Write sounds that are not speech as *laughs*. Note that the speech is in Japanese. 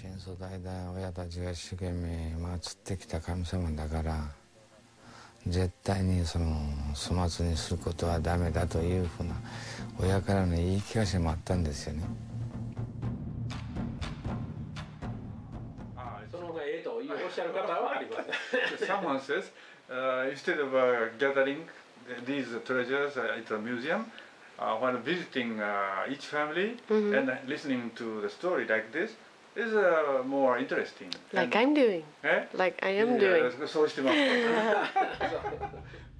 戦争の間親たちが一生懸命祀ってきた神様だから絶対にその粗末にすることはダメだというふうな親からの言い聞かせもあったんですよね。その方がええというおっしゃる方はあります Someone says, uh, instead of uh, gathering these treasures uh, at a museum, uh, when visiting uh, each family and listening to the story like this is uh, more interesting. Like and I'm doing. Eh? Like I am yeah, doing. *laughs* *laughs* *laughs*